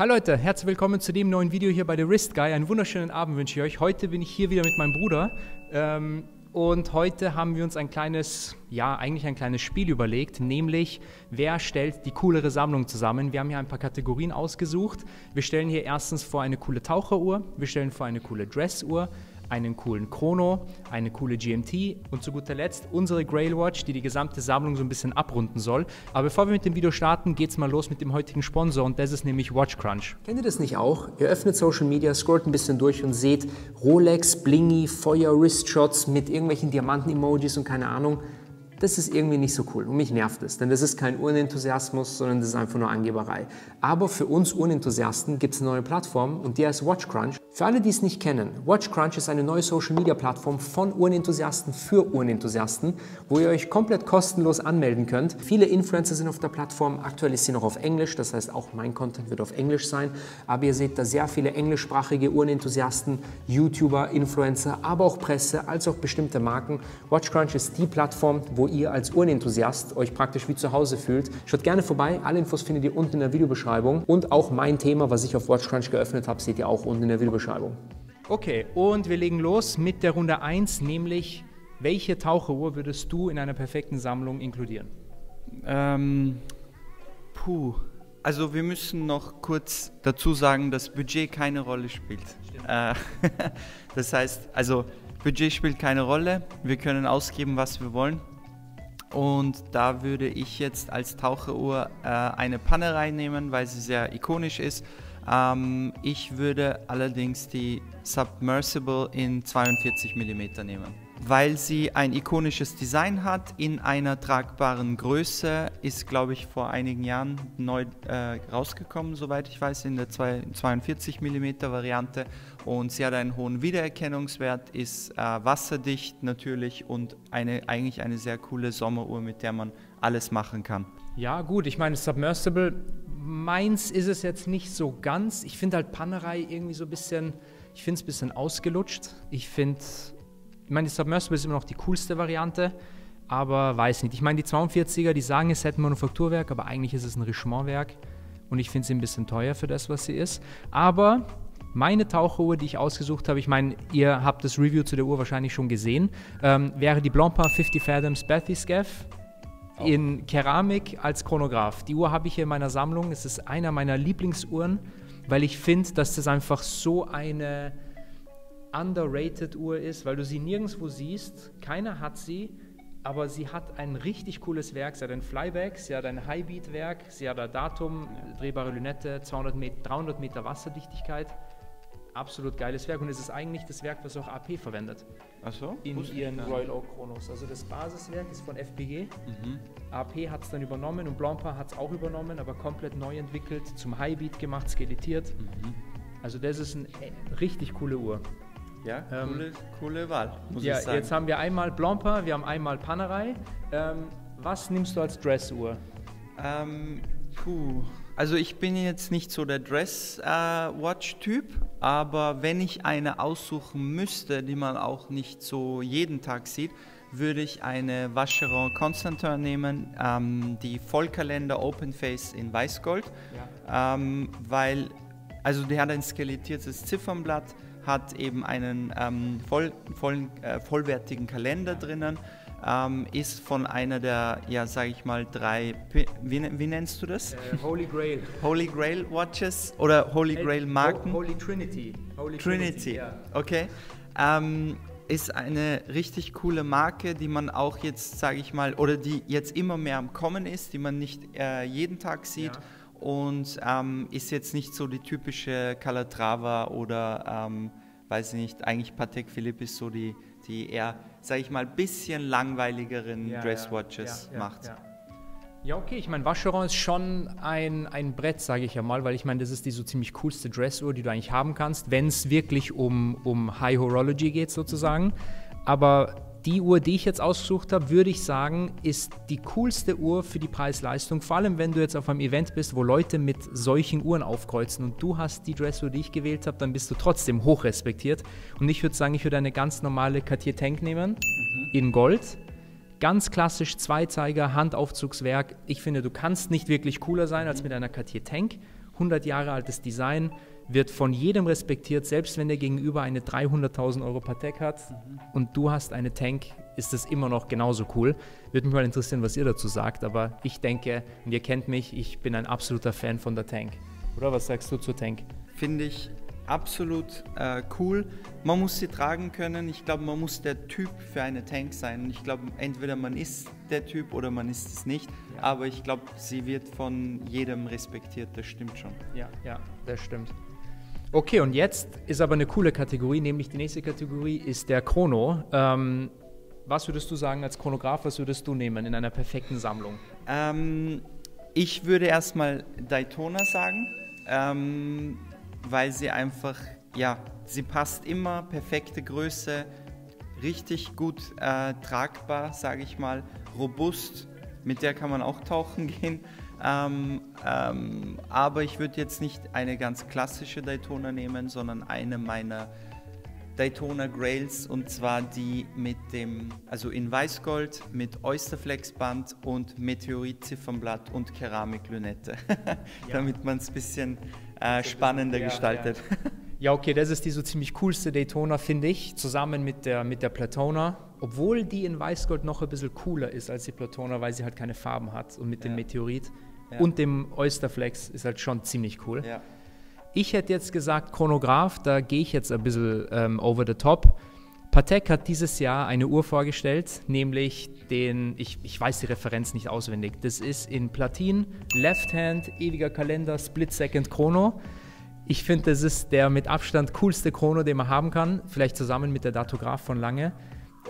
Hallo Leute, herzlich willkommen zu dem neuen Video hier bei The Wrist Guy. Einen wunderschönen Abend wünsche ich euch. Heute bin ich hier wieder mit meinem Bruder ähm, und heute haben wir uns ein kleines, ja eigentlich ein kleines Spiel überlegt, nämlich wer stellt die coolere Sammlung zusammen. Wir haben hier ein paar Kategorien ausgesucht. Wir stellen hier erstens vor eine coole Taucheruhr, wir stellen vor eine coole Dressuhr, einen coolen Chrono, eine coole GMT und zu guter Letzt unsere Grail Watch, die die gesamte Sammlung so ein bisschen abrunden soll. Aber bevor wir mit dem Video starten, geht's mal los mit dem heutigen Sponsor und das ist nämlich Watch Crunch. Kennt ihr das nicht auch? Ihr öffnet Social Media, scrollt ein bisschen durch und seht Rolex, Blingy, Feuer, Wristshots mit irgendwelchen Diamanten-Emojis und keine Ahnung das ist irgendwie nicht so cool und mich nervt es, denn das ist kein Uhrenenthusiasmus, sondern das ist einfach nur Angeberei. Aber für uns Uhrenenthusiasten gibt es eine neue Plattform und die heißt WatchCrunch. Für alle, die es nicht kennen, WatchCrunch ist eine neue Social-Media-Plattform von Uhrenenthusiasten für Uhrenenthusiasten, wo ihr euch komplett kostenlos anmelden könnt. Viele Influencer sind auf der Plattform, aktuell ist sie noch auf Englisch, das heißt auch mein Content wird auf Englisch sein, aber ihr seht da sehr viele englischsprachige Uhrenenthusiasten, YouTuber, Influencer, aber auch Presse, als auch bestimmte Marken. WatchCrunch ist die Plattform, wo ihr als Uhrenenthusiast euch praktisch wie zu Hause fühlt. Schaut gerne vorbei. Alle Infos findet ihr unten in der Videobeschreibung. Und auch mein Thema, was ich auf WatchCrunch geöffnet habe, seht ihr auch unten in der Videobeschreibung. Okay, und wir legen los mit der Runde 1, nämlich welche Taucheruhr würdest du in einer perfekten Sammlung inkludieren? Ähm, puh. Also wir müssen noch kurz dazu sagen, dass Budget keine Rolle spielt. Äh, das heißt, also Budget spielt keine Rolle. Wir können ausgeben, was wir wollen. Und da würde ich jetzt als Taucheruhr äh, eine Panne reinnehmen, weil sie sehr ikonisch ist. Ähm, ich würde allerdings die Submersible in 42 mm nehmen weil sie ein ikonisches Design hat in einer tragbaren Größe, ist glaube ich vor einigen Jahren neu äh, rausgekommen, soweit ich weiß, in der 42 mm Variante und sie hat einen hohen Wiedererkennungswert, ist äh, wasserdicht natürlich und eine, eigentlich eine sehr coole Sommeruhr, mit der man alles machen kann. Ja gut, ich meine Submersible, meins ist es jetzt nicht so ganz. Ich finde halt Panerei irgendwie so ein bisschen, ich finde es ein bisschen ausgelutscht. Ich finde ich meine, die Submersible ist immer noch die coolste Variante, aber weiß nicht. Ich meine, die 42er, die sagen, es hätte ein Manufakturwerk, aber eigentlich ist es ein Richemontwerk und ich finde sie ein bisschen teuer für das, was sie ist. Aber meine Taucheruhr, die ich ausgesucht habe, ich meine, ihr habt das Review zu der Uhr wahrscheinlich schon gesehen, ähm, wäre die Blancpain 50 Fathoms Bathyscaphe in Keramik als Chronograph. Die Uhr habe ich hier in meiner Sammlung. Es ist einer meiner Lieblingsuhren, weil ich finde, dass das einfach so eine underrated Uhr ist, weil du sie nirgendwo siehst. Keiner hat sie, aber sie hat ein richtig cooles Werk. Sie hat ein Flyback, sie hat ein Highbeat-Werk, sie hat ein Datum, drehbare Lünette, 200 Meter, 300 Meter Wasserdichtigkeit. Absolut geiles Werk und es ist eigentlich das Werk, was auch AP verwendet. Ach so? In ihren Royal Oak Chronos. Also das Basiswerk ist von FPG. Mhm. AP hat es dann übernommen und Blancpain hat es auch übernommen, aber komplett neu entwickelt, zum Highbeat gemacht, skelettiert. Mhm. Also das ist eine richtig coole Uhr. Ja, ähm, coole, coole Wahl, muss ja, ich sagen. Jetzt haben wir einmal Blomper, wir haben einmal Panerei. Ähm, was nimmst du als Dressuhr? Ähm, puh. Also ich bin jetzt nicht so der Dress-Watch-Typ, äh, aber wenn ich eine aussuchen müsste, die man auch nicht so jeden Tag sieht, würde ich eine Vacheron Constantin nehmen, ähm, die Vollkalender Open Face in Weißgold, ja. ähm, weil also die hat ein skelettiertes Ziffernblatt, hat eben einen ähm, voll, voll, äh, vollwertigen Kalender drinnen, ähm, ist von einer der, ja, sage ich mal, drei, wie, wie nennst du das? Äh, Holy Grail. Holy Grail Watches oder Holy Grail Marken? Holy Trinity. Holy Trinity, Trinity ja. okay. Ähm, ist eine richtig coole Marke, die man auch jetzt, sage ich mal, oder die jetzt immer mehr am Kommen ist, die man nicht äh, jeden Tag sieht. Ja und ähm, ist jetzt nicht so die typische Calatrava oder, ähm, weiß ich nicht, eigentlich Patek Philippe ist so die, die eher, sage ich mal, bisschen langweiligeren ja, Dresswatches ja, ja, macht. Ja, okay, ich meine, Vacheron ist schon ein, ein Brett, sage ich ja mal, weil ich meine, das ist die so ziemlich coolste Dressuhr, die du eigentlich haben kannst, wenn es wirklich um, um High Horology geht sozusagen. Aber die Uhr, die ich jetzt ausgesucht habe, würde ich sagen, ist die coolste Uhr für die Preis-Leistung. Vor allem, wenn du jetzt auf einem Event bist, wo Leute mit solchen Uhren aufkreuzen und du hast die Dressuhr, die ich gewählt habe, dann bist du trotzdem hoch respektiert. Und ich würde sagen, ich würde eine ganz normale Cartier Tank nehmen, mhm. in Gold. Ganz klassisch Zweizeiger, Handaufzugswerk. Ich finde, du kannst nicht wirklich cooler sein als mit einer Cartier Tank. 100 Jahre altes Design, wird von jedem respektiert, selbst wenn der Gegenüber eine 300.000 Euro Patek hat mhm. und du hast eine Tank, ist das immer noch genauso cool. Würde mich mal interessieren, was ihr dazu sagt, aber ich denke, und ihr kennt mich, ich bin ein absoluter Fan von der Tank. Oder was sagst du zur Tank? Finde ich absolut äh, cool. Man muss sie tragen können. Ich glaube, man muss der Typ für eine Tank sein. Ich glaube, entweder man ist der Typ oder man ist es nicht. Ja. Aber ich glaube, sie wird von jedem respektiert. Das stimmt schon. Ja, ja, das stimmt. Okay, und jetzt ist aber eine coole Kategorie, nämlich die nächste Kategorie ist der Chrono. Ähm, was würdest du sagen als Chronograph, was würdest du nehmen in einer perfekten Sammlung? Ähm, ich würde erstmal Daytona sagen. Ähm, weil sie einfach, ja, sie passt immer, perfekte Größe, richtig gut äh, tragbar, sage ich mal, robust, mit der kann man auch tauchen gehen. Ähm, ähm, aber ich würde jetzt nicht eine ganz klassische Daytona nehmen, sondern eine meiner Daytona Grails und zwar die mit dem, also in Weißgold mit Oysterflex-Band und Meteorit-Ziffernblatt und Keramiklünette, ja. damit man es ein bisschen äh, spannender ja, gestaltet. Ja. ja. okay, das ist die so ziemlich coolste Daytona, finde ich, zusammen mit der, mit der Platona. Obwohl die in Weißgold noch ein bisschen cooler ist als die Platona, weil sie halt keine Farben hat und mit dem Meteorit und dem Oysterflex ist halt schon ziemlich cool. Ich hätte jetzt gesagt Chronograph, da gehe ich jetzt ein bisschen ähm, over the top. Patek hat dieses Jahr eine Uhr vorgestellt, nämlich den, ich, ich weiß die Referenz nicht auswendig, das ist in Platin, Left Hand, ewiger Kalender, Split Second Chrono. Ich finde, das ist der mit Abstand coolste Chrono, den man haben kann, vielleicht zusammen mit der Datograph von Lange.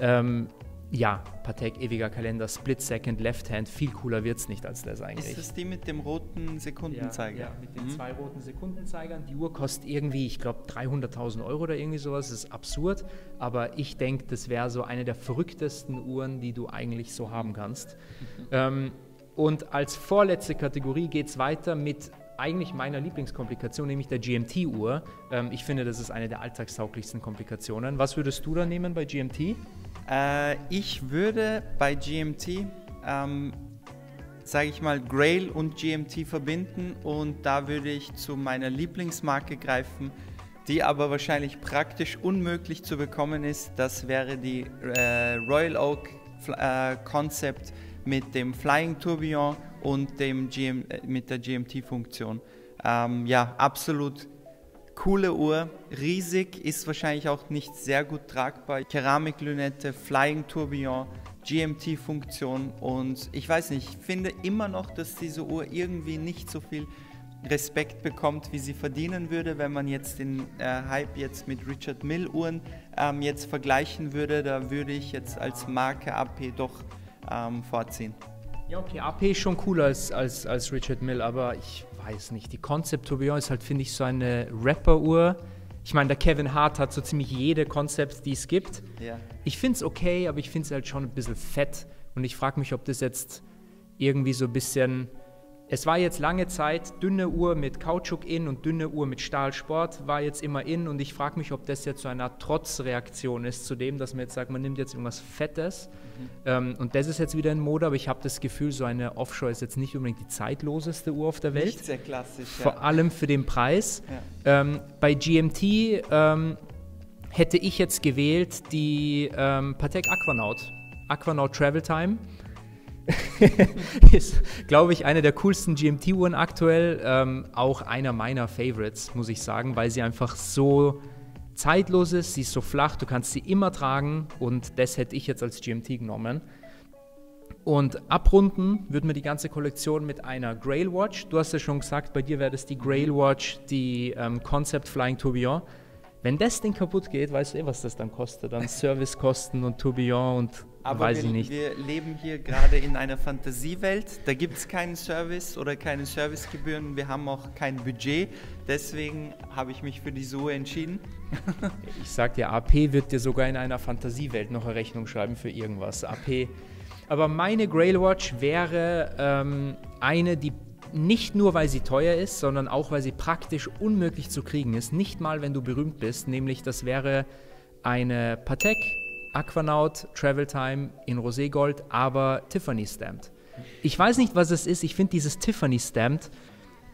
Ähm, ja, Patek, ewiger Kalender, Split Second, Left Hand, viel cooler wird es nicht als das eigentlich. Ist das die mit dem roten Sekundenzeiger? Ja, ja mit den mhm. zwei roten Sekundenzeigern. Die Uhr kostet irgendwie, ich glaube, 300.000 Euro oder irgendwie sowas. Das ist absurd, aber ich denke, das wäre so eine der verrücktesten Uhren, die du eigentlich so haben kannst. Mhm. Ähm, und als vorletzte Kategorie geht es weiter mit eigentlich meiner Lieblingskomplikation, nämlich der GMT-Uhr. Ähm, ich finde, das ist eine der alltagstauglichsten Komplikationen. Was würdest du da nehmen bei GMT? Äh, ich würde bei GMT, ähm, sage ich mal, Grail und GMT verbinden und da würde ich zu meiner Lieblingsmarke greifen, die aber wahrscheinlich praktisch unmöglich zu bekommen ist. Das wäre die äh, Royal Oak äh, Concept mit dem Flying Tourbillon und dem GM, äh, mit der GMT-Funktion. Ähm, ja, absolut Coole Uhr, riesig, ist wahrscheinlich auch nicht sehr gut tragbar. Keramiklünette, Flying Tourbillon, GMT-Funktion und ich weiß nicht, ich finde immer noch, dass diese Uhr irgendwie nicht so viel Respekt bekommt, wie sie verdienen würde, wenn man jetzt den äh, Hype jetzt mit Richard Mill Uhren ähm, jetzt vergleichen würde. Da würde ich jetzt als Marke AP doch ähm, vorziehen. Ja, okay, AP ist schon cooler als, als, als Richard Mill, aber ich weiß nicht. Die Concept Tourbillon ist halt, finde ich, so eine Rapper-Uhr. Ich meine, der Kevin Hart hat so ziemlich jede Konzept, die es gibt. Ja. Ich finde es okay, aber ich finde es halt schon ein bisschen fett. Und ich frage mich, ob das jetzt irgendwie so ein bisschen es war jetzt lange Zeit, dünne Uhr mit Kautschuk in und dünne Uhr mit Stahlsport war jetzt immer in und ich frage mich, ob das jetzt so eine Art Trotzreaktion ist zu dem, dass man jetzt sagt, man nimmt jetzt irgendwas Fettes mhm. ähm, und das ist jetzt wieder in Mode, aber ich habe das Gefühl, so eine Offshore ist jetzt nicht unbedingt die zeitloseste Uhr auf der Welt. Nicht sehr klassisch. Vor ja. allem für den Preis. Ja. Ähm, bei GMT ähm, hätte ich jetzt gewählt die ähm, Patek Aquanaut, Aquanaut Travel Time. ist, glaube ich, eine der coolsten GMT-Uhren aktuell. Ähm, auch einer meiner Favorites, muss ich sagen, weil sie einfach so zeitlos ist. Sie ist so flach, du kannst sie immer tragen und das hätte ich jetzt als GMT genommen. Und abrunden würden wir die ganze Kollektion mit einer Grail Watch. Du hast ja schon gesagt, bei dir wäre das die Grail Watch, die ähm, Concept Flying Tourbillon. Wenn das Ding kaputt geht, weißt du eh, was das dann kostet. Dann Servicekosten und Tourbillon und aber Weiß wir, ich nicht. wir leben hier gerade in einer Fantasiewelt. Da gibt es keinen Service oder keine Servicegebühren. Wir haben auch kein Budget. Deswegen habe ich mich für die Sue entschieden. ich sag dir, AP wird dir sogar in einer Fantasiewelt noch eine Rechnung schreiben für irgendwas. AP. Aber meine Grail Watch wäre ähm, eine, die nicht nur, weil sie teuer ist, sondern auch, weil sie praktisch unmöglich zu kriegen ist. Nicht mal, wenn du berühmt bist. Nämlich, das wäre eine Patek Aquanaut Travel Time in Roségold, aber Tiffany Stamped. Ich weiß nicht, was es ist. Ich finde dieses Tiffany Stamped,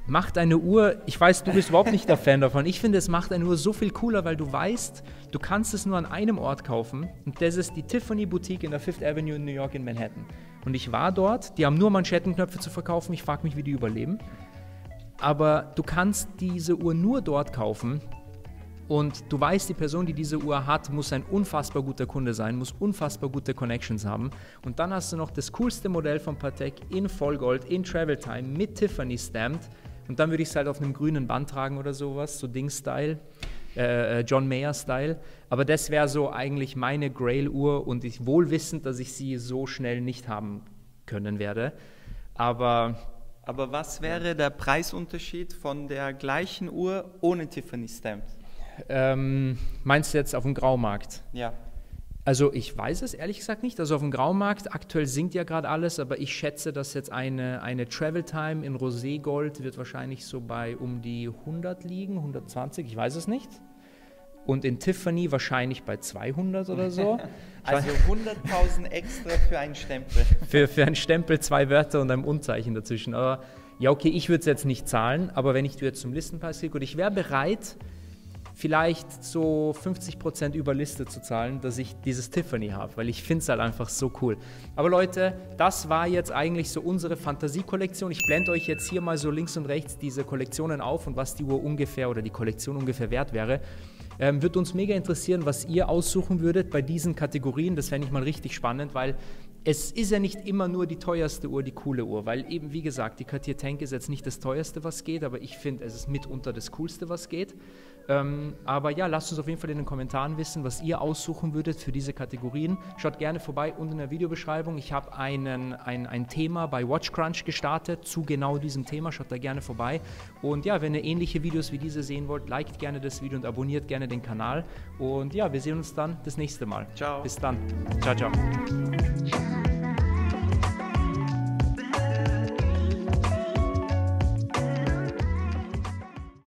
macht eine Uhr, ich weiß, du bist überhaupt nicht der Fan davon, ich finde, es macht eine Uhr so viel cooler, weil du weißt, du kannst es nur an einem Ort kaufen und das ist die Tiffany Boutique in der Fifth Avenue in New York in Manhattan. Und ich war dort, die haben nur Manschettenknöpfe zu verkaufen, ich frage mich, wie die überleben. Aber du kannst diese Uhr nur dort kaufen und du weißt, die Person, die diese Uhr hat, muss ein unfassbar guter Kunde sein, muss unfassbar gute Connections haben. Und dann hast du noch das coolste Modell von Patek in Vollgold, in Travel Time, mit Tiffany stamped. Und dann würde ich es halt auf einem grünen Band tragen oder sowas, so Ding-Style, äh, äh John Mayer-Style. Aber das wäre so eigentlich meine Grail-Uhr und ich wohl wissend, dass ich sie so schnell nicht haben können werde. Aber aber was wäre der Preisunterschied von der gleichen Uhr ohne Tiffany Stamp? Ähm, meinst du jetzt auf dem Graumarkt? Ja. Also ich weiß es ehrlich gesagt nicht. Also auf dem Graumarkt, aktuell sinkt ja gerade alles, aber ich schätze, dass jetzt eine, eine Travel Time in Roségold wird wahrscheinlich so bei um die 100 liegen, 120, ich weiß es nicht. Und in Tiffany wahrscheinlich bei 200 oder so. also 100.000 extra für einen Stempel. für, für einen Stempel, zwei Wörter und ein Unzeichen dazwischen. Aber ja, okay, ich würde es jetzt nicht zahlen, aber wenn ich jetzt zum Listenpreis gehe, gut, ich wäre bereit, vielleicht so 50% über Liste zu zahlen, dass ich dieses Tiffany habe, weil ich finde es halt einfach so cool. Aber Leute, das war jetzt eigentlich so unsere Fantasiekollektion. Ich blende euch jetzt hier mal so links und rechts diese Kollektionen auf und was die Uhr ungefähr oder die Kollektion ungefähr wert wäre. Ähm, wird uns mega interessieren, was ihr aussuchen würdet bei diesen Kategorien. Das fände ich mal richtig spannend, weil es ist ja nicht immer nur die teuerste Uhr, die coole Uhr, weil eben, wie gesagt, die Cartier Tank ist jetzt nicht das teuerste, was geht, aber ich finde, es ist mitunter das coolste, was geht. Ähm, aber ja, lasst uns auf jeden Fall in den Kommentaren wissen, was ihr aussuchen würdet für diese Kategorien. Schaut gerne vorbei unten in der Videobeschreibung. Ich habe ein, ein Thema bei WatchCrunch gestartet zu genau diesem Thema. Schaut da gerne vorbei. Und ja, wenn ihr ähnliche Videos wie diese sehen wollt, liked gerne das Video und abonniert gerne den Kanal. Und ja, wir sehen uns dann das nächste Mal. Ciao. Bis dann. Ciao, ciao.